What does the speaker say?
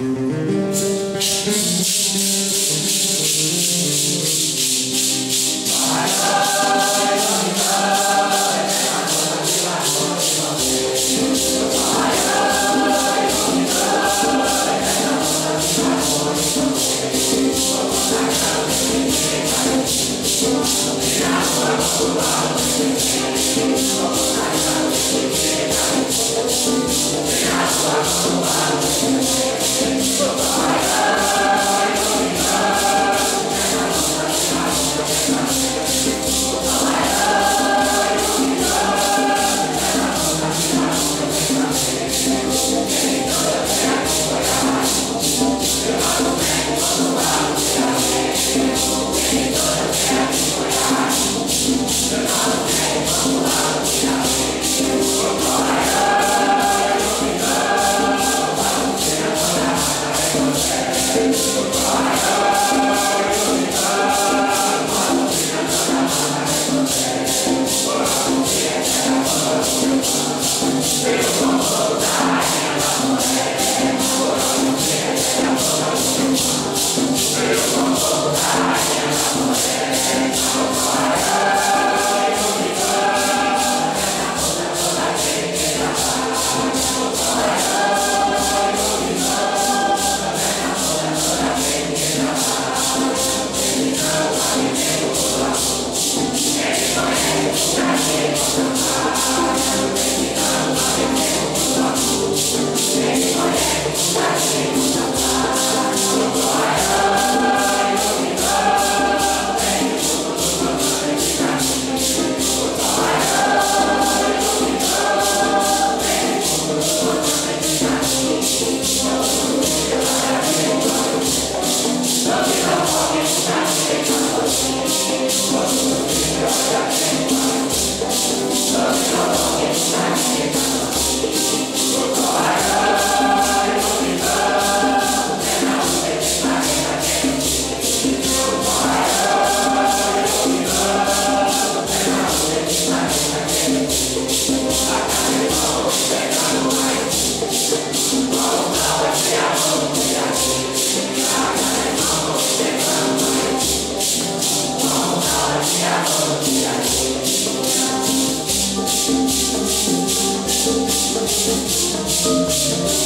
Thank Música